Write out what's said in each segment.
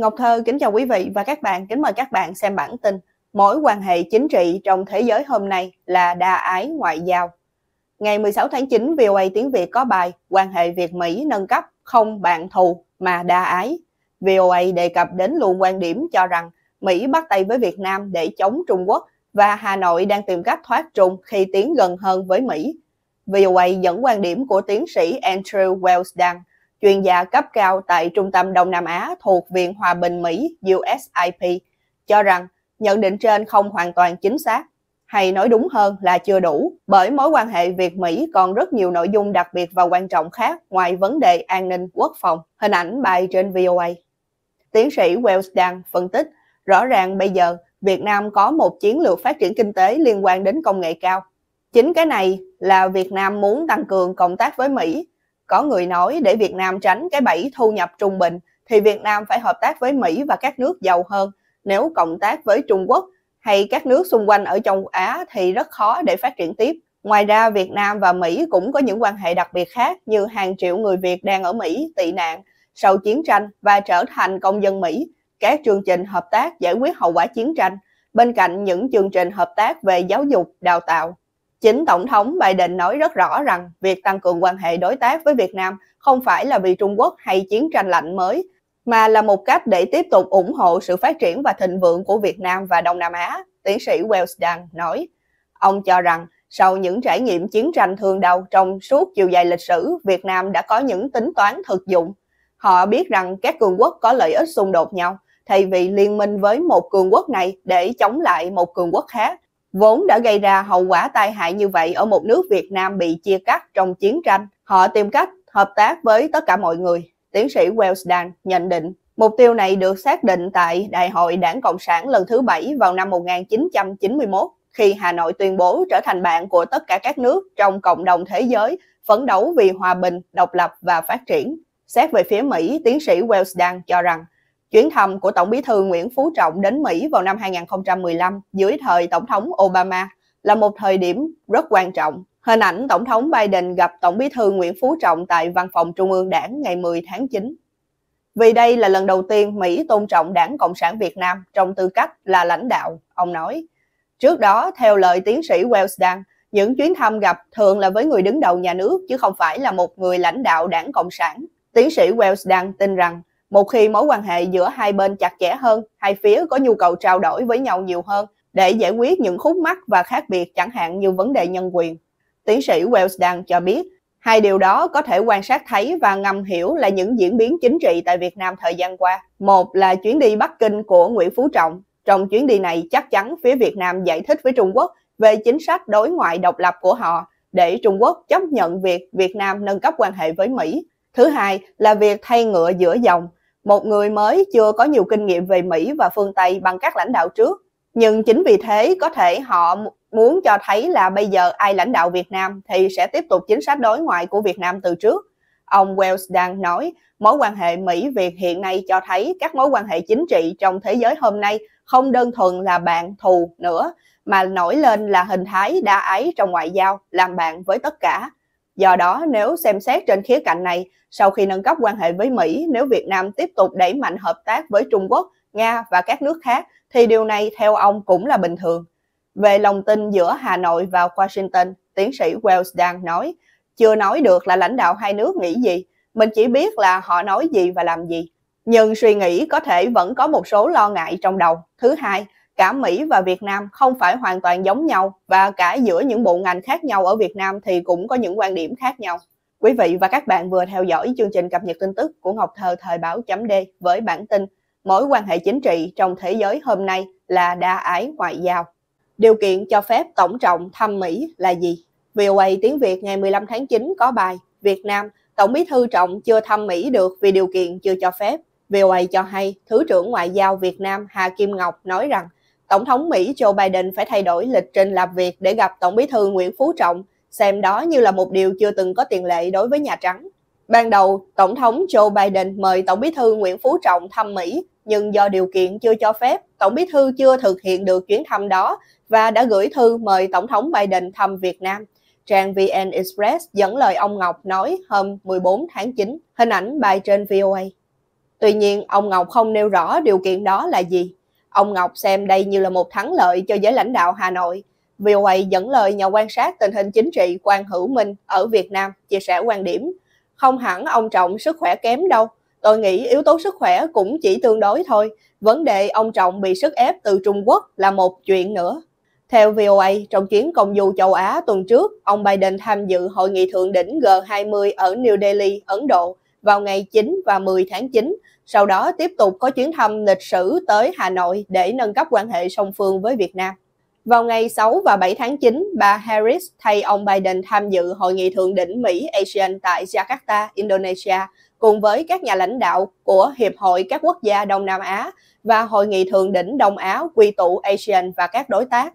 Ngọc Thơ kính chào quý vị và các bạn, kính mời các bạn xem bản tin Mối quan hệ chính trị trong thế giới hôm nay là đa ái ngoại giao. Ngày 16 tháng 9, VOA tiếng Việt có bài Quan hệ Việt-Mỹ nâng cấp không bạn thù mà đa ái. VOA đề cập đến luồng quan điểm cho rằng Mỹ bắt tay với Việt Nam để chống Trung Quốc và Hà Nội đang tìm cách thoát trùng khi tiến gần hơn với Mỹ. VOA dẫn quan điểm của tiến sĩ Andrew Wells Dunn, chuyên gia cấp cao tại Trung tâm Đông Nam Á thuộc Viện Hòa bình Mỹ USIP, cho rằng nhận định trên không hoàn toàn chính xác, hay nói đúng hơn là chưa đủ, bởi mối quan hệ Việt-Mỹ còn rất nhiều nội dung đặc biệt và quan trọng khác ngoài vấn đề an ninh quốc phòng. Hình ảnh bài trên VOA. Tiến sĩ Wells đang phân tích, rõ ràng bây giờ Việt Nam có một chiến lược phát triển kinh tế liên quan đến công nghệ cao. Chính cái này là Việt Nam muốn tăng cường cộng tác với Mỹ. Có người nói để Việt Nam tránh cái bẫy thu nhập trung bình thì Việt Nam phải hợp tác với Mỹ và các nước giàu hơn. Nếu cộng tác với Trung Quốc hay các nước xung quanh ở châu Á thì rất khó để phát triển tiếp. Ngoài ra, Việt Nam và Mỹ cũng có những quan hệ đặc biệt khác như hàng triệu người Việt đang ở Mỹ tị nạn sau chiến tranh và trở thành công dân Mỹ các chương trình hợp tác giải quyết hậu quả chiến tranh, bên cạnh những chương trình hợp tác về giáo dục, đào tạo. Chính Tổng thống Biden nói rất rõ rằng việc tăng cường quan hệ đối tác với Việt Nam không phải là vì Trung Quốc hay chiến tranh lạnh mới, mà là một cách để tiếp tục ủng hộ sự phát triển và thịnh vượng của Việt Nam và Đông Nam Á, tiến sĩ Wells Dunn nói. Ông cho rằng sau những trải nghiệm chiến tranh thương đau trong suốt chiều dài lịch sử, Việt Nam đã có những tính toán thực dụng. Họ biết rằng các cường quốc có lợi ích xung đột nhau, thay vì liên minh với một cường quốc này để chống lại một cường quốc khác, vốn đã gây ra hậu quả tai hại như vậy ở một nước Việt Nam bị chia cắt trong chiến tranh. Họ tìm cách hợp tác với tất cả mọi người. Tiến sĩ Wellsdan nhận định, mục tiêu này được xác định tại Đại hội Đảng Cộng sản lần thứ bảy vào năm 1991, khi Hà Nội tuyên bố trở thành bạn của tất cả các nước trong cộng đồng thế giới, phấn đấu vì hòa bình, độc lập và phát triển. Xét về phía Mỹ, tiến sĩ Wellsdan cho rằng Chuyến thăm của Tổng bí thư Nguyễn Phú Trọng đến Mỹ vào năm 2015 dưới thời Tổng thống Obama là một thời điểm rất quan trọng. Hình ảnh Tổng thống Biden gặp Tổng bí thư Nguyễn Phú Trọng tại Văn phòng Trung ương Đảng ngày 10 tháng 9. Vì đây là lần đầu tiên Mỹ tôn trọng Đảng Cộng sản Việt Nam trong tư cách là lãnh đạo, ông nói. Trước đó, theo lời tiến sĩ Wells những chuyến thăm gặp thường là với người đứng đầu nhà nước chứ không phải là một người lãnh đạo Đảng Cộng sản. Tiến sĩ Wells tin rằng một khi mối quan hệ giữa hai bên chặt chẽ hơn, hai phía có nhu cầu trao đổi với nhau nhiều hơn để giải quyết những khúc mắc và khác biệt chẳng hạn như vấn đề nhân quyền. Tiến sĩ Wells đang cho biết, hai điều đó có thể quan sát thấy và ngầm hiểu là những diễn biến chính trị tại Việt Nam thời gian qua. Một là chuyến đi Bắc Kinh của Nguyễn Phú Trọng. Trong chuyến đi này chắc chắn phía Việt Nam giải thích với Trung Quốc về chính sách đối ngoại độc lập của họ để Trung Quốc chấp nhận việc Việt Nam nâng cấp quan hệ với Mỹ. Thứ hai là việc thay ngựa giữa dòng, một người mới chưa có nhiều kinh nghiệm về Mỹ và phương Tây bằng các lãnh đạo trước. Nhưng chính vì thế có thể họ muốn cho thấy là bây giờ ai lãnh đạo Việt Nam thì sẽ tiếp tục chính sách đối ngoại của Việt Nam từ trước. Ông Wells đang nói mối quan hệ Mỹ-Việt hiện nay cho thấy các mối quan hệ chính trị trong thế giới hôm nay không đơn thuần là bạn thù nữa, mà nổi lên là hình thái đa ái trong ngoại giao, làm bạn với tất cả. Do đó, nếu xem xét trên khía cạnh này, sau khi nâng cấp quan hệ với Mỹ, nếu Việt Nam tiếp tục đẩy mạnh hợp tác với Trung Quốc, Nga và các nước khác, thì điều này theo ông cũng là bình thường. Về lòng tin giữa Hà Nội và Washington, tiến sĩ Wells đang nói, chưa nói được là lãnh đạo hai nước nghĩ gì, mình chỉ biết là họ nói gì và làm gì. Nhưng suy nghĩ có thể vẫn có một số lo ngại trong đầu. Thứ hai, cả Mỹ và Việt Nam không phải hoàn toàn giống nhau và cả giữa những bộ ngành khác nhau ở Việt Nam thì cũng có những quan điểm khác nhau. Quý vị và các bạn vừa theo dõi chương trình cập nhật tin tức của Ngọc Thơ Thời báo chấm D với bản tin Mối quan hệ chính trị trong thế giới hôm nay là đa ái ngoại giao. Điều kiện cho phép Tổng trọng thăm Mỹ là gì? VOA tiếng Việt ngày 15 tháng 9 có bài Việt Nam, Tổng bí thư Trọng chưa thăm Mỹ được vì điều kiện chưa cho phép. VOA cho hay, Thứ trưởng Ngoại giao Việt Nam Hà Kim Ngọc nói rằng Tổng thống Mỹ Joe Biden phải thay đổi lịch trình làm việc để gặp Tổng bí thư Nguyễn Phú Trọng, xem đó như là một điều chưa từng có tiền lệ đối với Nhà Trắng. Ban đầu, Tổng thống Joe Biden mời Tổng bí thư Nguyễn Phú Trọng thăm Mỹ, nhưng do điều kiện chưa cho phép, Tổng bí thư chưa thực hiện được chuyến thăm đó và đã gửi thư mời Tổng thống Biden thăm Việt Nam. Trang VN Express dẫn lời ông Ngọc nói hôm 14 tháng 9, hình ảnh bài trên VOA. Tuy nhiên, ông Ngọc không nêu rõ điều kiện đó là gì. Ông Ngọc xem đây như là một thắng lợi cho giới lãnh đạo Hà Nội. VOA dẫn lời nhà quan sát tình hình chính trị Quang Hữu Minh ở Việt Nam chia sẻ quan điểm. Không hẳn ông Trọng sức khỏe kém đâu. Tôi nghĩ yếu tố sức khỏe cũng chỉ tương đối thôi. Vấn đề ông Trọng bị sức ép từ Trung Quốc là một chuyện nữa. Theo VOA, trong chuyến công du châu Á tuần trước, ông Biden tham dự hội nghị thượng đỉnh G20 ở New Delhi, Ấn Độ vào ngày 9 và 10 tháng 9, sau đó tiếp tục có chuyến thăm lịch sử tới Hà Nội để nâng cấp quan hệ song phương với Việt Nam. Vào ngày 6 và 7 tháng 9, bà Harris thay ông Biden tham dự hội nghị thượng đỉnh Mỹ-ASEAN tại Jakarta, Indonesia, cùng với các nhà lãnh đạo của Hiệp hội các quốc gia Đông Nam Á và Hội nghị thượng đỉnh Đông Á quy tụ ASEAN và các đối tác.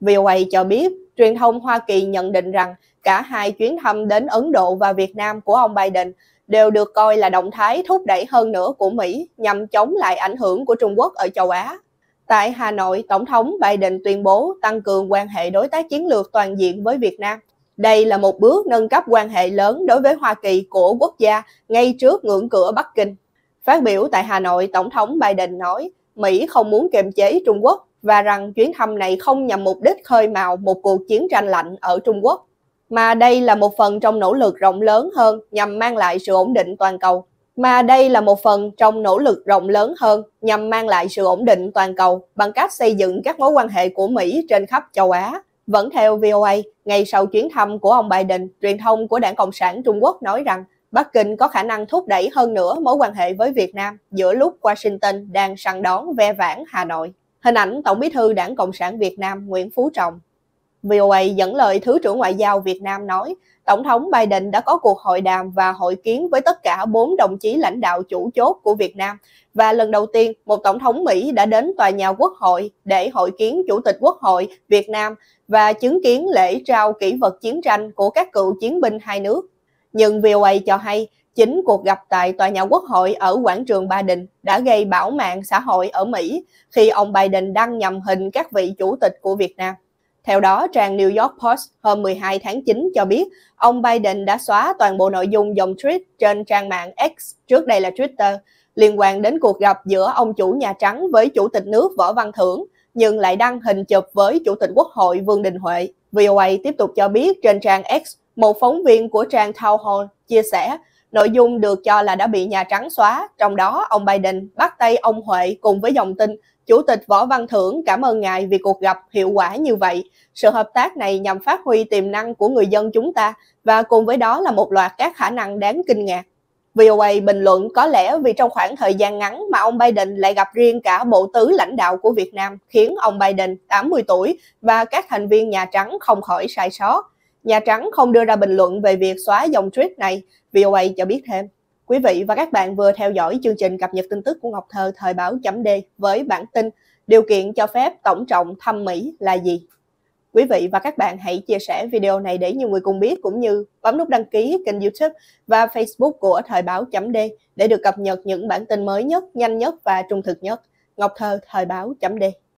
VOA cho biết, truyền thông Hoa Kỳ nhận định rằng cả hai chuyến thăm đến Ấn Độ và Việt Nam của ông Biden đều được coi là động thái thúc đẩy hơn nữa của Mỹ nhằm chống lại ảnh hưởng của Trung Quốc ở châu Á. Tại Hà Nội, Tổng thống Biden tuyên bố tăng cường quan hệ đối tác chiến lược toàn diện với Việt Nam. Đây là một bước nâng cấp quan hệ lớn đối với Hoa Kỳ của quốc gia ngay trước ngưỡng cửa Bắc Kinh. Phát biểu tại Hà Nội, Tổng thống Biden nói Mỹ không muốn kiềm chế Trung Quốc và rằng chuyến thăm này không nhằm mục đích khơi mào một cuộc chiến tranh lạnh ở Trung Quốc mà đây là một phần trong nỗ lực rộng lớn hơn nhằm mang lại sự ổn định toàn cầu. Mà đây là một phần trong nỗ lực rộng lớn hơn nhằm mang lại sự ổn định toàn cầu bằng cách xây dựng các mối quan hệ của Mỹ trên khắp châu Á. Vẫn theo VOA, ngay sau chuyến thăm của ông Biden, truyền thông của Đảng Cộng sản Trung Quốc nói rằng Bắc Kinh có khả năng thúc đẩy hơn nữa mối quan hệ với Việt Nam giữa lúc Washington đang săn đón ve vãn Hà Nội. Hình ảnh Tổng bí thư Đảng Cộng sản Việt Nam Nguyễn Phú Trọng VOA dẫn lời Thứ trưởng Ngoại giao Việt Nam nói, Tổng thống Biden đã có cuộc hội đàm và hội kiến với tất cả bốn đồng chí lãnh đạo chủ chốt của Việt Nam và lần đầu tiên một tổng thống Mỹ đã đến tòa nhà Quốc hội để hội kiến Chủ tịch Quốc hội Việt Nam và chứng kiến lễ trao kỷ vật chiến tranh của các cựu chiến binh hai nước. Nhưng VOA cho hay, chính cuộc gặp tại tòa nhà Quốc hội ở quảng trường Ba Đình đã gây bão mạng xã hội ở Mỹ khi ông Biden đăng nhầm hình các vị chủ tịch của Việt Nam. Theo đó, trang New York Post hôm 12 tháng 9 cho biết ông Biden đã xóa toàn bộ nội dung dòng tweet trên trang mạng X, trước đây là Twitter, liên quan đến cuộc gặp giữa ông chủ Nhà Trắng với Chủ tịch nước Võ Văn Thưởng, nhưng lại đăng hình chụp với Chủ tịch Quốc hội Vương Đình Huệ. VOA tiếp tục cho biết trên trang X, một phóng viên của trang Town Hall chia sẻ nội dung được cho là đã bị Nhà Trắng xóa, trong đó ông Biden bắt tay ông Huệ cùng với dòng tin Chủ tịch Võ Văn Thưởng cảm ơn ngài vì cuộc gặp hiệu quả như vậy. Sự hợp tác này nhằm phát huy tiềm năng của người dân chúng ta và cùng với đó là một loạt các khả năng đáng kinh ngạc. VOA bình luận có lẽ vì trong khoảng thời gian ngắn mà ông Biden lại gặp riêng cả bộ tứ lãnh đạo của Việt Nam khiến ông Biden 80 tuổi và các thành viên Nhà Trắng không khỏi sai sót. Nhà Trắng không đưa ra bình luận về việc xóa dòng tweet này, VOA cho biết thêm. Quý vị và các bạn vừa theo dõi chương trình cập nhật tin tức của Ngọc Thơ thời báo chấm D với bản tin Điều kiện cho phép tổng trọng thăm Mỹ là gì? Quý vị và các bạn hãy chia sẻ video này để nhiều người cùng biết cũng như bấm nút đăng ký kênh youtube và facebook của thời báo chấm D để được cập nhật những bản tin mới nhất, nhanh nhất và trung thực nhất. Ngọc Thơ thời báo chấm D